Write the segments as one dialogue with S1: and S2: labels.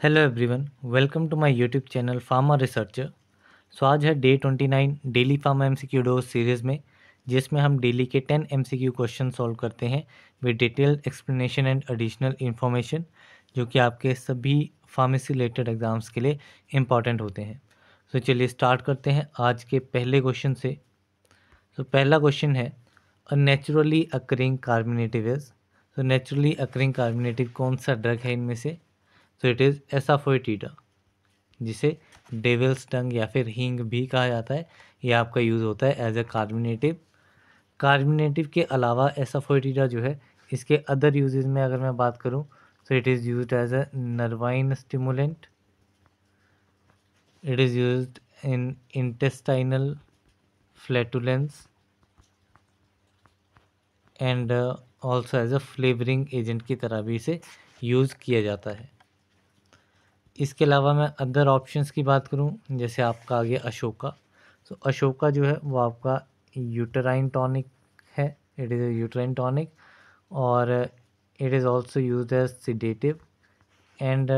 S1: Hello everyone welcome to my YouTube channel pharma researcher so आज है day 29 daily pharma MCQ dose series में जिसमें हम daily के 10 एमसीक्यू क्वेश्चन सॉल्व करते हैं with detailed explanation and additional information जो कि आपके सभी फार्मेसी रिलेटेड एग्ज़ाम्स के लिए इंपॉर्टेंट होते हैं। सो so, चलिए स्टार्ट करते हैं आज के पहले क्वेश्चन से। तो so, पहला क्वेश्चन है अ नेचुरली अकरिंग कार्बोनेटिव तो नेचुरली अक्रिंग कार्बोनेटिव कौन सा ड्रग है इनमें से? सो इट इज़ एसाफोइटीडा जिसे डेविल्स टंग या फिर हींग भी कहा जाता है। ये आपका यूज़ होता है एज ए कार्बोनेटिव कार्बोनेटिव के अलावा एसाफोइटीडा जो है, इसके अदर यूजेस में अगर मैं बात करूँ तो it is use as a nervine stimulant it is use in intestinal flatulence and also as a flavouring agent की तरह भी इसे यूज़ किया जाता है। इसके अलावा मैं अदर ऑप्शंस की बात करूँ, जैसे आपका आ गया अशोका। तो अशोका जो है, वो आपका यूटराइन टॉनिक है। इट इज़ यूटराइन टॉनिक और it is also use as sedative and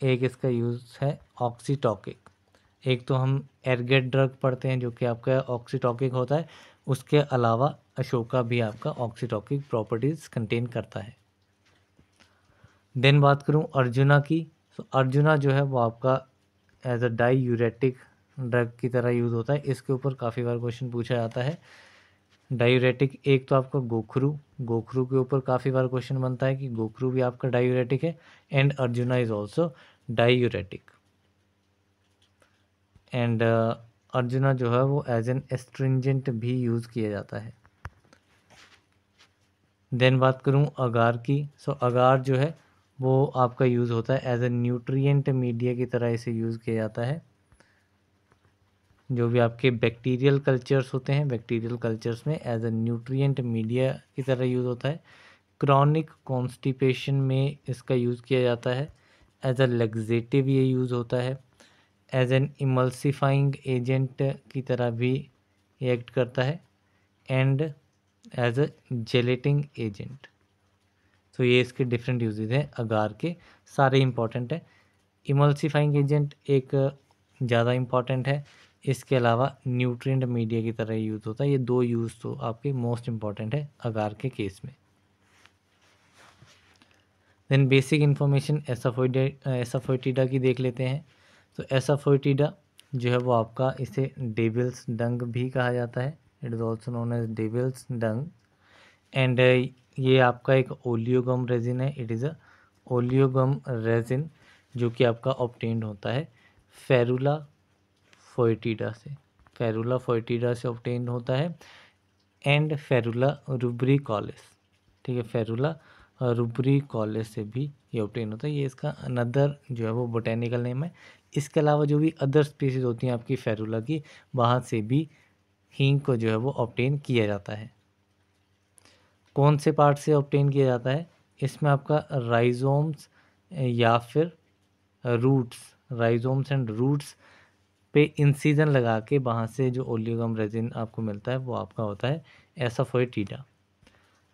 S1: एक इसका यूज़ है ऑक्सीटॉकिक एक तो हम एरगेट ड्रग पढ़ते हैं जो कि आपका ऑक्सीटॉकिक होता है। उसके अलावा अशोका भी आपका ऑक्सीटॉकिक प्रॉपर्टीज़ कंटेन करता है। देन बात करूँ अर्जुना की सो अर्जुना जो है वो आपका as a diuretic drug की तरह यूज़ होता है। इसके ऊपर काफ़ी बार क्वेश्चन पूछा जाता है। डायूरेटिक एक तो आपका गोखरू। गोखरू के ऊपर काफ़ी बार क्वेश्चन बनता है कि गोखरू भी आपका डायूरेटिक है। And Arjuna is also diuretic and Arjuna जो है वो एज एन एस्ट्रिंजेंट भी यूज़ किया जाता है। देन बात करूँ अगार की। सो so, अगार जो है वो आपका यूज़ होता है एज ए न्यूट्रिएंट मीडिया की तरह इसे यूज़ किया जाता है। जो भी आपके बैक्टीरियल कल्चर्स होते हैं बैक्टीरियल कल्चर्स में एज ए न्यूट्रिएंट मीडिया की तरह यूज़ होता है। क्रॉनिक कॉन्स्टिपेशन में इसका यूज़ किया जाता है। एज अ लेग्जेटिव ये यूज़ होता है। एज एन इमल्सिफाइंग एजेंट की तरह भी एक्ट करता है। And as a gelating agent तो ये इसके डिफरेंट यूजेज हैं अगार के, सारे इंपॉर्टेंट हैं। इमल्सीफाइंग एजेंट एक ज़्यादा इंपॉर्टेंट है। इसके अलावा न्यूट्रिएंट मीडिया की तरह यूज़ होता है। ये दो यूज़ तो आपके मोस्ट इंपॉर्टेंट है अगार के केस में। देन बेसिक इन्फॉर्मेशन एसाफोइटीडा की देख लेते हैं। तो एसाफोइटीडा जो है वो आपका इसे डेविल्स डंग भी कहा जाता है। It is also known as devil's dung and ये आपका एक ओलियोगम रेजिन है। It is a oleogum resin जो कि आपका ऑप्टेंड होता है फेरुला फोइटीडा से। फेरुला फोइटीडा से ऑप्टेंड होता है एंड फेरुला रूबरी कॉलेस ठीक है फेरुला रूबरी कॉलेज से भी ये ऑप्टेन होता है। ये इसका अनदर जो है वो बोटेनिकल नेम है। इसके अलावा जो भी अदर स्पीसीज होती हैं आपकी फेरुला की, वहाँ से भी हींग को जो है वो ऑप्टेन किया जाता है। कौन से पार्ट से ऑप्टेन किया जाता है? इसमें आपका राइजोम्स या फिर रूट्स राइजोम्स एंड रूट्स पे इंसीजन लगा के वहाँ से जो ओलियोगम रेजिन आपको मिलता है, वो आपका होता है ऐसा टीडा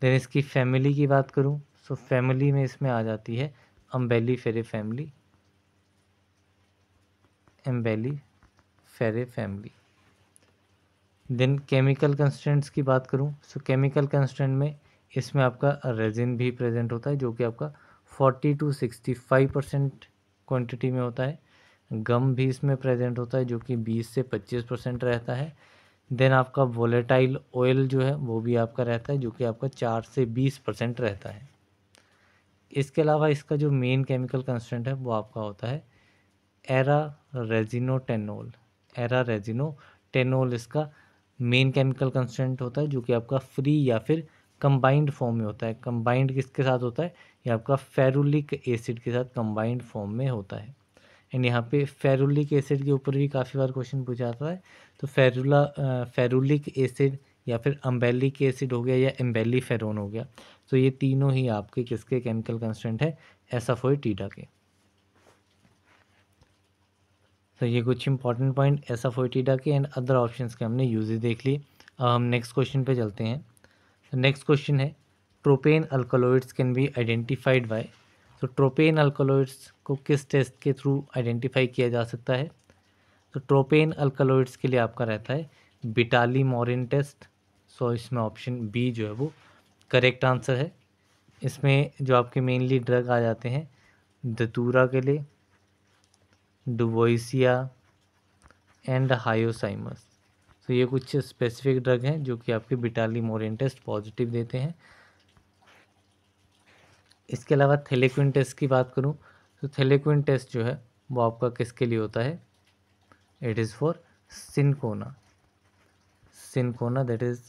S1: देन इसकी फैमिली की बात करूँ सो फैमिली में इसमें आ जाती है अम्बेली फेरे फैमिली एम्बेली फेरे फैमिली देन केमिकल कंस्टेंट्स की बात करूँ सो केमिकल कंस्टेंट में इसमें आपका रेजिन भी प्रेजेंट होता है, जो कि आपका 40 टू 65 परसेंट क्वान्टिटी में होता है। गम भी इसमें प्रेजेंट होता है, जो कि 20 से 25 परसेंट रहता है। देन आपका वोलेटाइल ऑयल जो है, वो भी आपका रहता है, जो कि आपका चार से बीस परसेंट रहता है। इसके अलावा इसका जो मेन केमिकल कंस्टेंट है, वो आपका होता है एरा रेजिनोटेनोल एरा रेजिनोटेनोल इसका मेन केमिकल कंस्टेंट होता है, जो कि आपका फ्री या फिर कंबाइंड फॉर्म में होता है। कंबाइंड किसके साथ होता है? ये आपका फेरुलिक एसिड के साथ कंबाइंड फॉर्म में होता है। एंड यहाँ पे फेरुलिक एसिड के ऊपर भी काफ़ी बार क्वेश्चन पूछा जाता है। तो फेरुला फेरुलिक एसिड या फिर अम्बेलिक एसिड हो गया या एम्बेली फेरोन हो गया। तो ये तीनों ही आपके किसके केमिकल कंस्टेंट है? एसाफोई टीटा के तो ये कुछ इंपॉर्टेंट पॉइंट एसाफोइटीडा के एंड अदर ऑप्शंस के हमने यूजेज देख लिए। अब हम नेक्स्ट क्वेश्चन पे चलते हैं। नेक्स्ट क्वेश्चन है tropane alkaloids can be identified by तो ट्रोपेन अल्कोलॉइड्स को किस टेस्ट के थ्रू आइडेंटिफाई किया जा सकता है? तो ट्रोपेन अल्कोलॉइड्स के लिए आपका रहता है बिटाली मोरिन टेस्ट सो इसमें ऑप्शन बी जो है वो करेक्ट आंसर है। इसमें जो आपके मेनली ड्रग आ जाते हैं दतूरा के लिए डुवोइसिया एंड हायोसाइमस तो ये कुछ स्पेसिफिक ड्रग हैं जो कि आपके बिटाली मोरिन टेस्ट पॉजिटिव देते हैं। इसके अलावा थेलेक्विन टेस्ट की बात करूँ तो थेलेक्विन टेस्ट जो है, वो आपका किसके लिए होता है? It is for cinchona cinchona that is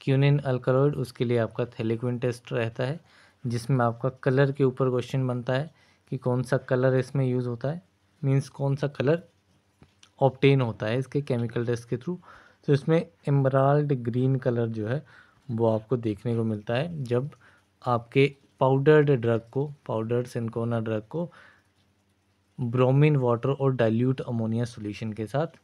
S1: quinine alkaloid उसके लिए आपका थेलेक्विन टेस्ट रहता है, जिसमें आपका कलर के ऊपर क्वेश्चन बनता है कि कौन सा कलर इसमें यूज़ होता है। मीन्स कौन सा कलर ऑप्टेन होता है इसके केमिकल टेस्ट के थ्रू तो इसमें एम्बराल्ड ग्रीन कलर जो है, वो आपको देखने को मिलता है। जब आपके पाउडर्ड ड्रग को पाउडर्ड सिंकोना ड्रग को ब्रोमीन वाटर और डाइल्यूट अमोनिया सॉल्यूशन के साथ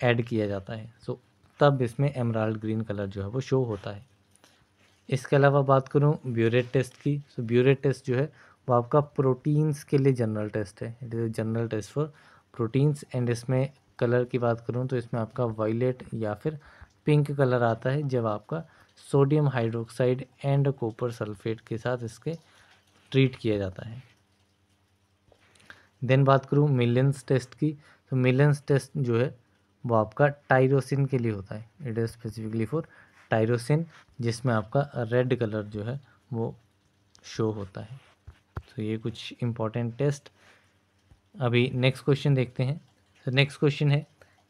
S1: ऐड किया जाता है। सो तब इसमें एमराल्ड ग्रीन कलर जो है, वो शो होता है। इसके अलावा बात करूँ ब्यूरेट टेस्ट की सो ब्यूरेट टेस्ट जो है, वो आपका प्रोटीन्स के लिए जनरल टेस्ट है। It is general test for proteins and इसमें कलर की बात करूँ तो इसमें आपका वायलेट या फिर पिंक कलर आता है जब आपका sodium hydroxide and copper sulphate के साथ इसके ट्रीट किया जाता है। देन बात करूँ मिलियंस टेस्ट की तो मिलियंस टेस्ट जो है, वो आपका टाइरोसिन के लिए होता है। It is specifically for tyrosine जिसमें आपका रेड कलर जो है, वो शो होता है। तो ये कुछ इंपॉर्टेंट टेस्ट अभी नेक्स्ट क्वेश्चन देखते हैं। नेक्स्ट क्वेश्चन है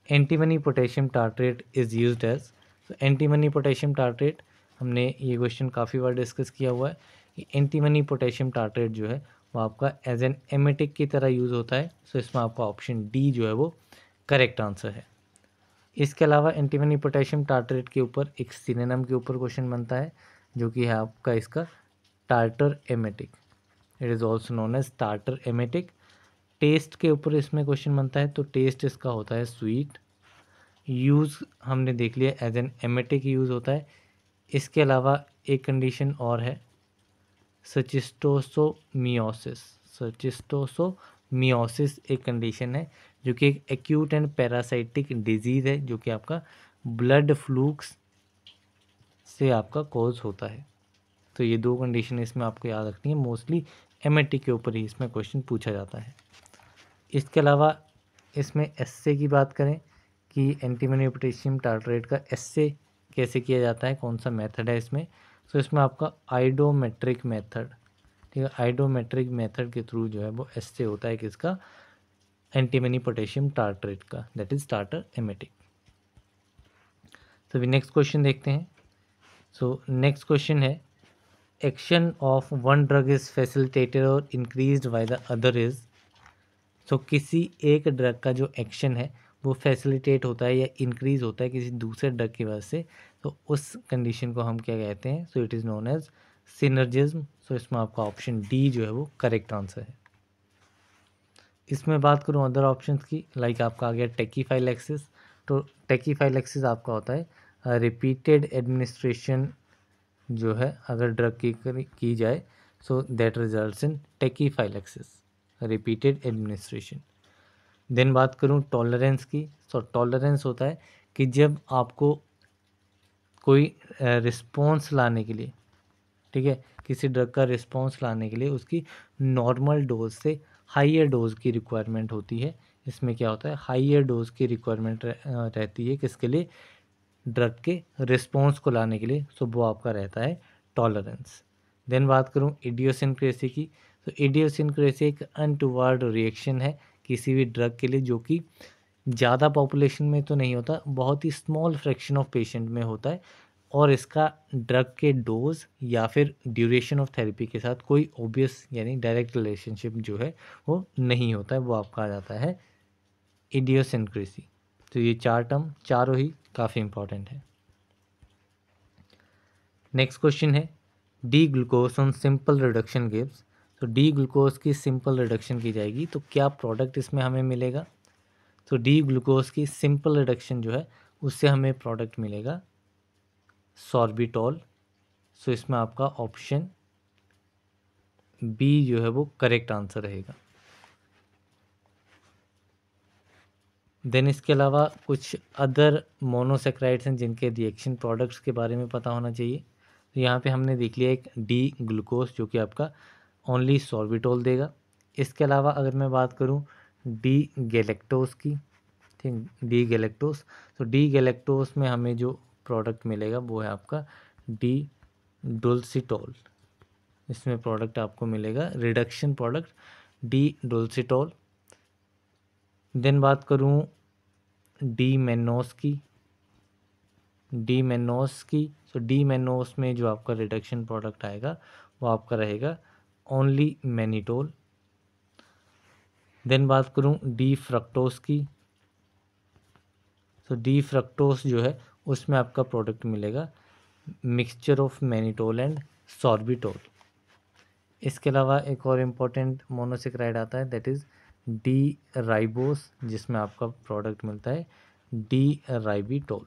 S1: antimony potassium tartrate is use as तो एंटीमनी पोटेशियम टार्ट्रेट हमने ये क्वेश्चन काफ़ी बार डिस्कस किया हुआ है कि एंटीमनी पोटेशियम टार्ट्रेट जो है, वो आपका एज एन एमेटिक की तरह यूज़ होता है सो so इसमें आपका ऑप्शन डी जो है वो करेक्ट आंसर है। इसके अलावा एंटीमनी पोटेशियम टार्ट्रेट के ऊपर एक सिनेनम के ऊपर क्वेश्चन बनता है, जो कि है आपका इसका tartar emetic it is also known as tartar emetic test के ऊपर इसमें क्वेश्चन बनता है तो टेस्ट इसका होता है स्वीट। यूज़ हमने देख लिया, एज एन एमेटिक यूज़ होता है। इसके अलावा एक कंडीशन और है, सचिस्टोसोमियोसिस। सचिस्टोसोमियोसिस एक कंडीशन है, जो कि एक एक्यूट एंड पैरासाइटिक डिज़ीज़ है, जो कि आपका ब्लड फ्लूक्स से आपका कॉज होता है। तो ये दो कंडीशन इसमें आपको याद रखनी है मोस्टली एम के ऊपर ही इसमें क्वेश्चन पूछा जाता है। इसके अलावा इसमें एससे की बात करें कि एंटीमनी पोटेशियम टार्ट्रेट का एससे कैसे किया जाता है, कौन सा मेथड है इसमें? तो इसमें आपका आइडोमेट्रिक मेथड ठीक है? आइडोमेट्रिक मेथड के थ्रू जो है वो एससे होता है किसका? एंटीमनी पोटेशियम टार्ट्रेट का दैट इज़ टार्टर एमेटिक तो अभी नेक्स्ट क्वेश्चन देखते हैं। सो नेक्स्ट क्वेश्चन है action of one drug is facilitated और increase by the other is so किसी एक ड्रग का जो एक्शन है, वो फैसिलिटेट होता है या इंक्रीज होता है किसी दूसरे ड्रग की वजह से तो उस कंडीशन को हम क्या कहते हैं? So it is known as synergism so इसमें आपका ऑप्शन डी जो है वो करेक्ट आंसर है। इसमें बात करूँ अदर ऑप्शन की लाइक आपका आ गया टेकीफाइलेक्सिस तो टेकीफाइलेक्सिस आपका होता है रिपीटेड एडमिनिस्ट्रेशन जो है, अगर ड्रग की की जाए so that result in tachyphylaxis repeated administration then बात करूँ टॉलरेंस की सो टॉलरेंस होता है कि जब आपको कोई रिस्पॉन्स लाने के लिए, ठीक है, किसी ड्रग का रिस्पॉन्स लाने के लिए उसकी नॉर्मल डोज से हाइयर डोज की रिक्वायरमेंट होती है। इसमें क्या होता है? हाइयर डोज की रिक्वायरमेंट रहती है किसके लिए? ड्रग के रिस्पॉन्स को लाने के लिए। सो वो आपका रहता है टॉलरेंस देन बात करूँ इडियोसिनक्रेसी की तो इडियोसिनक्रेसी एक अनटुवर्ड रिएक्शन है किसी भी ड्रग के लिए जो कि ज़्यादा पॉपुलेशन में तो नहीं होता, बहुत ही स्मॉल फ्रैक्शन ऑफ़ पेशेंट में होता है और इसका ड्रग के डोज या फिर ड्यूरेशन ऑफ़ थेरेपी के साथ कोई ओबियस यानी डायरेक्ट रिलेशनशिप जो है वो नहीं होता है, वो आपका आ जाता है इडियोसिनक्रेसी तो ये चार टर्म चारों ही काफ़ी इंपॉर्टेंट है। नेक्स्ट क्वेश्चन है D glucose on simple reduction gives तो डी ग्लूकोज की सिंपल रिडक्शन की जाएगी। तो क्या प्रोडक्ट इसमें हमें मिलेगा? तो डी ग्लूकोज की सिंपल रिडक्शन जो है, उससे हमें प्रोडक्ट मिलेगा सॉर्बिटॉल सो इसमें आपका ऑप्शन बी जो है वो करेक्ट आंसर रहेगा। देन इसके अलावा कुछ अदर मोनोसेक्राइड्स हैं, जिनके रिएक्शन प्रोडक्ट्स के बारे में पता होना चाहिए। तो यहाँ पे हमने देख लिया एक डी ग्लूकोज जो कि आपका ओनली सॉर्बिटोल देगा। इसके अलावा अगर मैं बात करूँ डी गैलेक्टोस की, ठीक डी गैलेक्टोस तो डी गैलेक्टोस में हमें जो प्रोडक्ट मिलेगा वो है आपका डी डोल्सिटोल इसमें प्रोडक्ट आपको मिलेगा reduction product D dulcitol then बात करूँ डी मेनोस की डी मेनोस की तो डी मेनोस में जो आपका रिडक्शन प्रोडक्ट आएगा वो आपका रहेगा ओनली मैनीटोल देन बात करूँ डी फ्रक्टोस की। तो डी फ्रक्टोस जो है, उसमें आपका प्रोडक्ट मिलेगा। Mixture of mannitol and sorbitol इसके अलावा एक और इम्पोर्टेंट मोनोसिक्राइड आता है दैट इज़ डी राइबोस जिसमें आपका प्रोडक्ट मिलता है डी राइबिटोल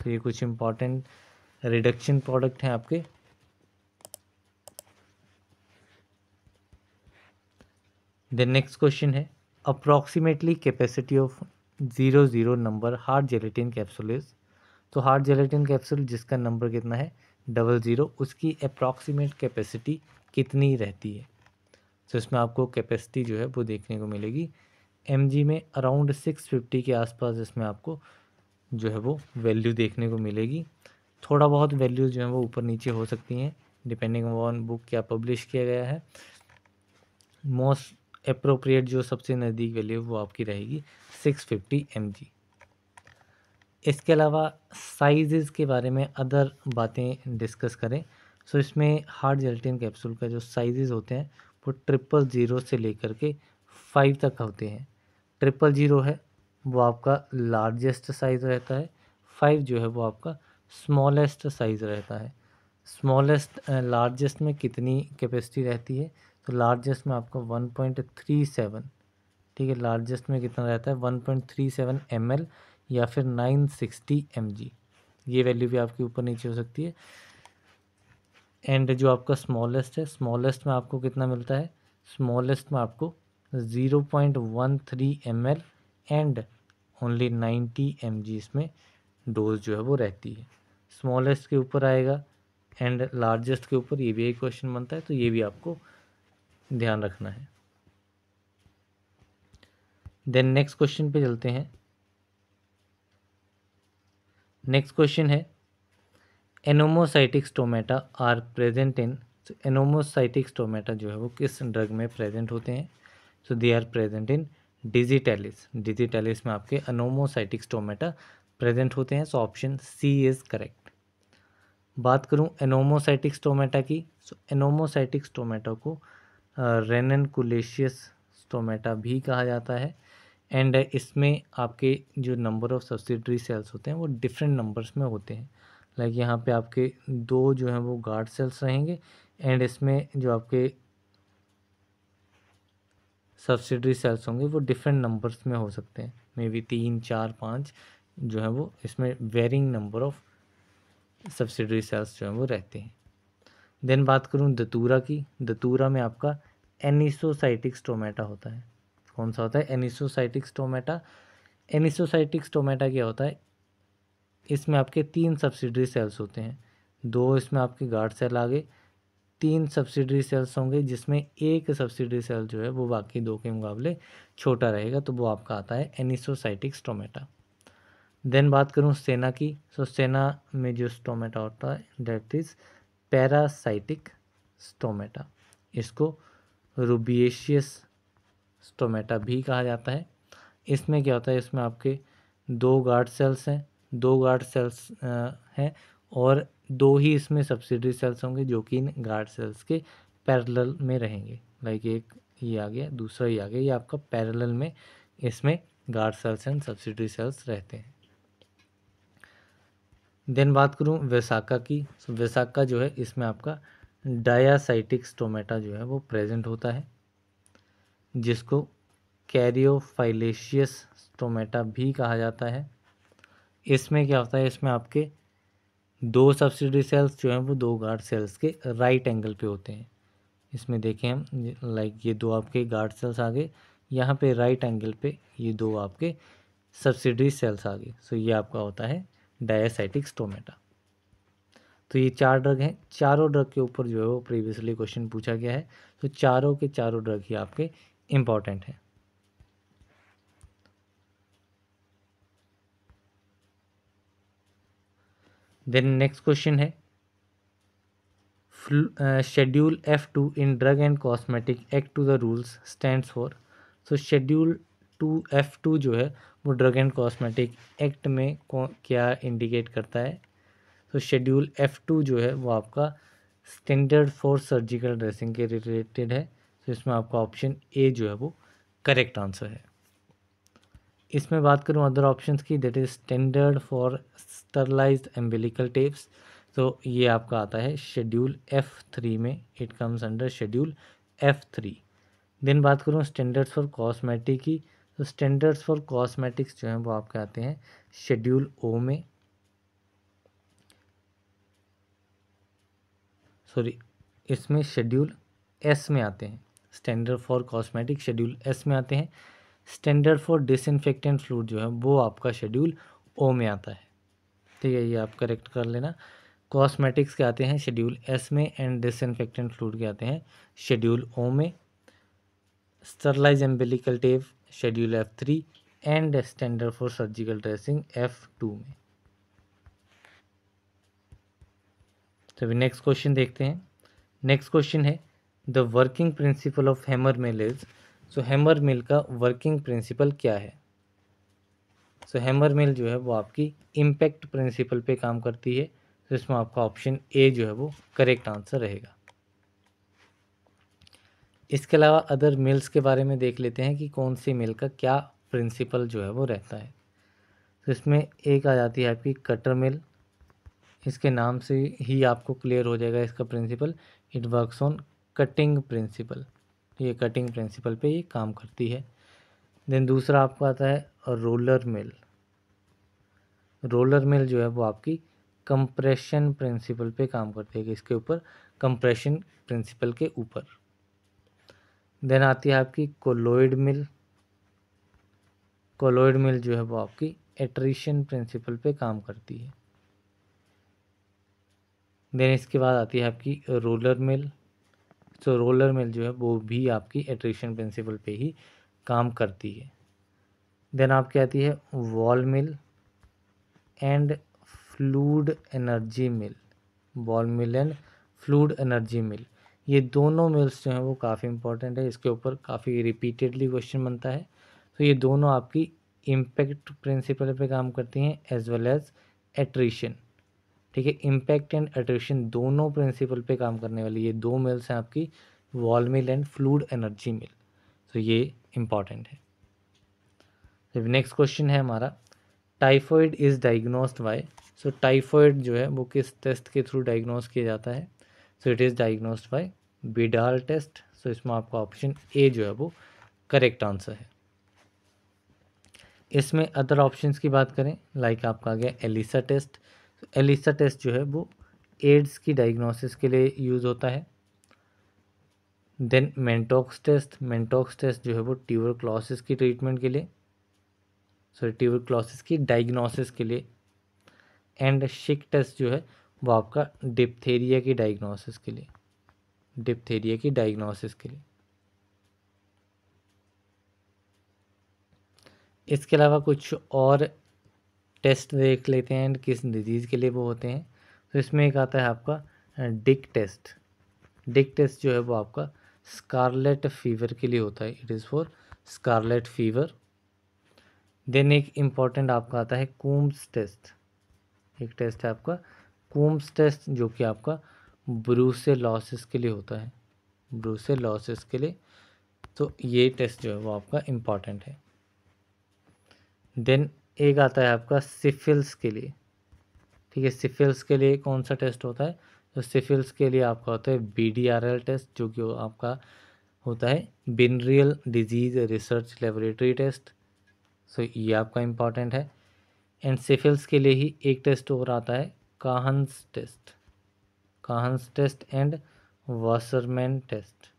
S1: तो ये कुछ इम्पोर्टेंट रिडक्शन प्रोडक्ट हैं आपके। देन नेक्स्ट क्वेश्चन है approximately capacity of zero zero number hard gelatin capsule तो हार्ड जेलेटिन कैप्सूल जिसका नंबर कितना है? डबल ज़ीरो उसकी अप्रॉक्सीमेट कैपेसिटी कितनी रहती है? तो इसमें आपको कैपेसिटी जो है वो देखने को मिलेगी। एमजी में अराउंड सिक्स फिफ्टी के आसपास इसमें आपको जो है वो वैल्यू देखने को मिलेगी। थोड़ा बहुत वैल्यूज़ जो है वो ऊपर नीचे हो सकती हैं डिपेंडिंग ऑन बुक क्या पब्लिश किया गया है। मोस्ट अप्रोप्रिएट जो सबसे नज़दीक वैल्यू वो आपकी रहेगी सिक्स फिफ्टी एम जी इसके अलावा साइज़ के बारे में अदर बातें डिस्कस करें। सो इसमें हार्ड जेल्टिन कैप्सूल का जो साइजेज़ होते हैं, वो ट्रिपल ज़ीरो से लेकर के फाइव तक होते हैं। ट्रिपल ज़ीरो है, वो आपका लार्जेस्ट साइज़ रहता है। फाइव जो है, वो आपका स्मॉलेस्ट साइज़ रहता है। स्मॉलेस्ट लार्जेस्ट में कितनी कैपेसिटी रहती है? तो लार्जेस्ट में आपका वन पॉइंट थ्री सेवन ठीक है? लार्जेस्ट में कितना रहता है? One point three seven M L या फिर नाइन सिक्सटी एम जी ये वैल्यू भी आपके ऊपर नीचे हो सकती है। एंड जो आपका स्मॉलेस्ट है स्मॉलेस्ट में आपको कितना मिलता है? स्मॉलेस्ट में आपको zero point one three M L and only ninety M G इसमें डोज जो है वो रहती है। स्मॉलेस्ट के ऊपर आएगा एंड लार्जेस्ट के ऊपर ये भी एक क्वेश्चन बनता है तो ये भी आपको ध्यान रखना है। देन नेक्स्ट क्वेश्चन पे चलते हैं। नेक्स्ट क्वेश्चन है anomocytic stomata are present in anomocytic stomata जो है वो किस ड्रग में प्रेजेंट होते हैं? So they are present in digitalis digitalis में आपके अनोमोसाइटिक स्टोमेटा प्रेजेंट होते हैं so option C is correct बात करूँ एनोमोसाइटिक स्टोमेटा की सो एनोमोसाइटिक स्टोमेटा को रेननकुलेशियस स्टोमेटा भी कहा जाता है। एंड इसमें आपके जो नंबर ऑफ़ सब्सिडरी सेल्स होते हैं, वो डिफरेंट नंबर्स में होते हैं। लाइक like यहाँ पे आपके दो जो हैं, वो गार्ड सेल्स रहेंगे एंड इसमें जो आपके सब्सिडरी सेल्स होंगे, वो डिफरेंट नंबर्स में हो सकते हैं। मे बी तीन, चार, पाँच जो है वो, इसमें varying number of subsidiary cells जो हैं, वो रहते हैं। देन बात करूँ दतूरा की, दतूरा में आपका एनिसोसाइटिक स्टोमेटा होता है। कौन सा होता है? एनिसोसाइटिक स्टोमेटा एनिसोसाइटिक स्टोमेटा क्या होता है? इसमें आपके तीन सब्सिडरी सेल्स होते हैं। दो इसमें आपके गार्ड सेल आ गए। तीन सब्सिडरी सेल्स होंगे, जिसमें एक सब्सिडरी सेल जो है, वो बाकी दो के मुकाबले छोटा रहेगा तो वो आपका आता है एनिसोसाइटिक स्टोमेटा देन बात करूँ सेना की सो सेना में जो स्टोमेटा होता है डेट इज़ पैरासाइटिक स्टोमेटा इसको रूबिएशियस स्टोमेटा भी कहा जाता है। इसमें क्या होता है? इसमें आपके दो गार्ड सेल्स हैं, दो गार्ड सेल्स हैं और दो ही इसमें सब्सिडरी सेल्स होंगे जो कि इन गार्ड सेल्स के पैरेलल में रहेंगे। लाइक एक ये आ गया, दूसरा ये आ गया, ये आपका पैरेलल में इसमें guard cells and subsidiary cells रहते हैं। देन बात करूँ वैसाखा की वैसाखा जो है, इसमें आपका डायासाइटिक स्टोमेटा जो है, वो प्रेजेंट होता है, जिसको कैरियोफाइलेशियस स्टोमेटा भी कहा जाता है। इसमें क्या होता है, इसमें आपके दो सब्सिडी सेल्स जो हैं, वो दो गार्ड सेल्स के राइट एंगल पे होते हैं। इसमें देखें हम लाइक ये दो आपके गार्ड सेल्स आ गए यहाँ पे राइट एंगल पे ये दो आपके सब्सिडी सेल्स आ गए सो ये आपका होता है डायासाइटिक स्टोमेटा। तो ये चार ड्रग हैं। चारों ड्रग के ऊपर जो है वो प्रीवियसली क्वेश्चन पूछा गया है। तो चारों के चारों ड्रग ही आपके इंपॉर्टेंट हैं। देन नेक्स्ट क्वेश्चन है। Schedule F two in drug and cosmetic act to the rules stands for so schedule two F two जो है, वो ड्रग एंड कॉस्मेटिक एक्ट में क्या इंडिकेट करता है? तो शेड्यूल एफ़ टू जो है, वो आपका स्टैंडर्ड फॉर सर्जिकल ड्रेसिंग के रिलेटेड है। तो इसमें आपका ऑप्शन ए जो है, वो करेक्ट आंसर है। इसमें बात करूँ अदर ऑप्शंस की that is standard for sterilise umbilical tapes तो ये आपका आता है शेड्यूल एफ़ थ्री में it comes under schedule F three then बात करूँ स्टैंडर्ड्स फॉर कॉस्मेटिक की तो स्टैंडर्ड्स फॉर कॉस्मेटिक्स जो हैं वो आपके आते हैं शेड्यूल ओ में। सॉरी इसमें शेड्यूल एस में आते हैं। Standard for cosmetic schedule S में आते हैं। स्टैंडर्ड फॉर डिसइनफेक्टेंट फ्लूड जो है वो आपका शेड्यूल ओ में आता है। ठीक है, ये आप करेक्ट कर लेना। कॉस्मेटिक्स के आते हैं शेड्यूल एस में एंड डिसइनफेक्टेंट फ्लूड के आते हैं शेड्यूल ओ में। Sterilise umbilical tape schedule F three and standard for surgical dressing F two में। तो अभी नेक्स्ट क्वेश्चन देखते हैं। नेक्स्ट क्वेश्चन है the working principle of hammer mill is so hammer mill का वर्किंग प्रिंसिपल क्या है? सो हैमर मिल जो है वो आपकी इम्पैक्ट प्रिंसिपल पे काम करती है तो इसमें आपका ऑप्शन ए जो है वो करेक्ट आंसर रहेगा। इसके अलावा अदर मिल्स के बारे में देख लेते हैं कि कौन सी मिल का क्या प्रिंसिपल जो है वो रहता है। तो इसमें एक आ जाती है आपकी कटर मिल। इसके नाम से ही आपको क्लियर हो जाएगा इसका principle. It works on cutting principle ये कटिंग प्रिंसिपल पे ये काम करती है। देन दूसरा आपको आता है रोलर मिल रोलर मिल जो है वो आपकी कंप्रेशन प्रिंसिपल पे काम करती है इसके ऊपर कंप्रेशन प्रिंसिपल के ऊपर। देन आती है आपकी कोलोइड मिल कोलोइड मिल जो है वो आपकी एट्रीशन प्रिंसिपल पे काम करती है. देन इसके बाद आती है आपकी रोलर मिल तो रोलर मिल जो है वो भी आपकी एट्रीशन प्रिंसिपल पे ही काम करती है. देन आपकी आती है ball mill and fluid energy mill ball mill and fluid energy mill ये दोनों मिल्स जो हैं वो काफ़ी इंपॉर्टेंट है। इसके ऊपर काफ़ी रिपीटेडली क्वेश्चन बनता है। तो ये दोनों आपकी इम्पैक्ट प्रिंसिपल पे काम करती हैं एज वेल एज एट्रीशन ठीक है इम्पैक्ट एंड एट्रीशन दोनों प्रिंसिपल पे काम करने वाली ये दो मिल्स हैं आपकी ball mill and fluid energy mill तो ये इंपॉर्टेंट है। तो नेक्स्ट क्वेश्चन है हमारा typhoid is diagnosed by so typhoid जो है वो किस टेस्ट के थ्रू डायग्नोस किया जाता है? So it is diagnosed by Widal test so इसमें आपका ऑप्शन ए जो है वो करेक्ट आंसर है। इसमें अदर ऑप्शंस की बात करें लाइक like आपका आ गया एलिसा टेस्ट एलिसा टेस्ट जो है वो एड्स की डायग्नोसिस के लिए यूज़ होता है। Then Mantoux test Mantoux test जो है वो ट्यूबरक्लोसिस की ट्रीटमेंट के लिए। सॉरी ट्यूबरक्लोसिस की डायग्नोसिस के लिए। एंड शिक टेस्ट जो है वो आपका डिप्थेरिया की डायग्नोसिस के लिए डिप्थेरिया की डायग्नोसिस के लिए। इसके अलावा कुछ और टेस्ट देख लेते हैं किस डिज़ीज़ के लिए वो होते हैं। तो इसमें एक आता है आपका डिक टेस्ट डिक टेस्ट जो है वो आपका स्कारलेट फीवर के लिए होता है। It is for scarlet fever then एक इंपॉर्टेंट आपका आता है कूम्स टेस्ट एक टेस्ट है आपका कूम्स टेस्ट जो कि आपका ब्रूसे लॉसेस के लिए होता है। ब्रूसे लॉसेस के लिए। तो ये टेस्ट जो है वो आपका इंपॉर्टेंट है। देन एक आता है आपका सिफिल्स के लिए। ठीक है सिफिल्स के लिए कौन सा टेस्ट होता है? तो सिफिल्स के लिए आपका होता है V D R L test जो कि आपका होता है venereal disease research laboratory test so ये आपका इंपॉर्टेंट है। एंड सिफिल्स के लिए ही एक टेस्ट और आता है Kahn's test Kahn's test and Wassermann test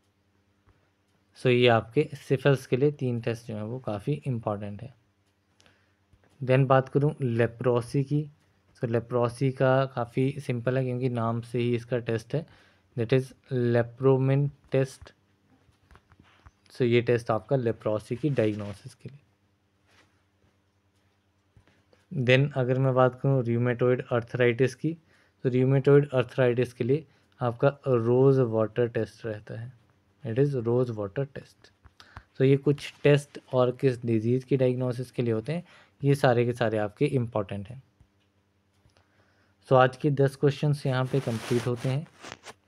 S1: so ये आपके सिफल्स के लिए तीन टेस्ट जो हैं वो काफ़ी इंपॉर्टेंट है। देन बात करूँ लेप्रोसी की। सो so, लेप्रोसी का काफ़ी सिंपल है क्योंकि नाम से ही इसका टेस्ट है। That is lepromin test so ये टेस्ट आपका लेप्रोसी की डायग्नोसिस के लिए। देन अगर मैं बात करूँ र्यूमेटोइड अर्थराइटिस की तो र्यूमेटोइड अर्थराइटिस के लिए आपका रोज़ वाटर टेस्ट रहता है। It is rose water test तो ये कुछ टेस्ट और किस डिज़ीज़ की डायग्नोसिस के लिए होते हैं ये सारे के सारे आपके इंपॉर्टेंट हैं। सो so, आज के दस क्वेश्चन यहाँ पे कंप्लीट होते हैं।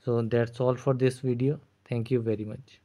S1: So that's all for this video thank you very much